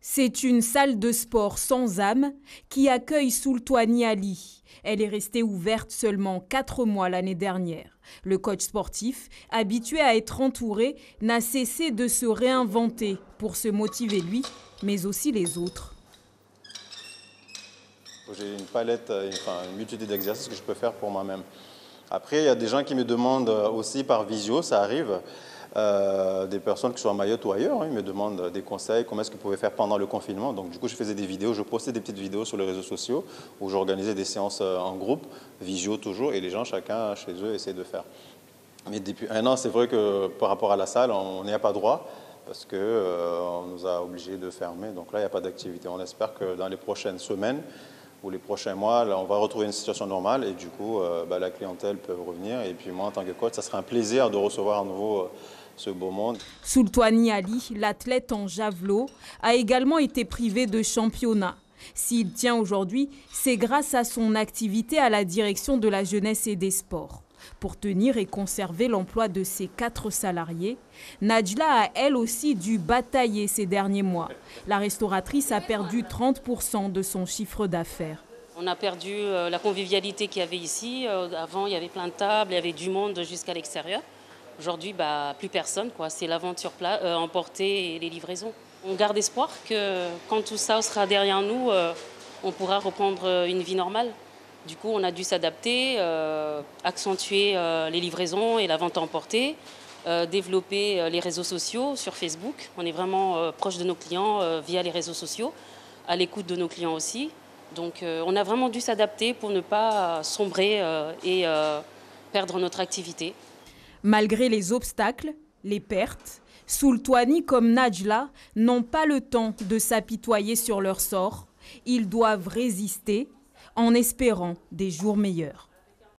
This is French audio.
C'est une salle de sport sans âme qui accueille Soultouani Ali. Elle est restée ouverte seulement quatre mois l'année dernière. Le coach sportif, habitué à être entouré, n'a cessé de se réinventer pour se motiver lui, mais aussi les autres. J'ai une palette, enfin, une multitude d'exercices que je peux faire pour moi-même. Après, il y a des gens qui me demandent aussi par visio, ça arrive. Euh, des personnes qui sont à Mayotte ou ailleurs, hein, ils me demandent des conseils, comment est-ce qu'ils pouvaient faire pendant le confinement. Donc du coup, je faisais des vidéos, je postais des petites vidéos sur les réseaux sociaux où j'organisais des séances euh, en groupe, visio toujours, et les gens, chacun chez eux, essaient de faire. Mais depuis un an, c'est vrai que par rapport à la salle, on n'y a pas droit parce qu'on euh, nous a obligés de fermer. Donc là, il n'y a pas d'activité. On espère que dans les prochaines semaines, ou les prochains mois, là, on va retrouver une situation normale et du coup, bah, la clientèle peut revenir. Et puis moi, en tant que coach, ça serait un plaisir de recevoir à nouveau ce beau monde. Soultouani Ali, l'athlète en javelot, a également été privé de championnat. S'il tient aujourd'hui, c'est grâce à son activité à la direction de la jeunesse et des sports. Pour tenir et conserver l'emploi de ses quatre salariés, Najla a elle aussi dû batailler ces derniers mois. La restauratrice a perdu 30% de son chiffre d'affaires. On a perdu euh, la convivialité qu'il y avait ici. Euh, avant, il y avait plein de tables, il y avait du monde jusqu'à l'extérieur. Aujourd'hui, bah, plus personne. C'est la vente sur place, euh, emportée et les livraisons. On garde espoir que quand tout ça sera derrière nous, euh, on pourra reprendre euh, une vie normale. Du coup, on a dû s'adapter, accentuer les livraisons et la vente emportée, développer les réseaux sociaux sur Facebook. On est vraiment proche de nos clients via les réseaux sociaux, à l'écoute de nos clients aussi. Donc, on a vraiment dû s'adapter pour ne pas sombrer et perdre notre activité. Malgré les obstacles, les pertes, Soultouani comme Najla n'ont pas le temps de s'apitoyer sur leur sort. Ils doivent résister en espérant des jours meilleurs.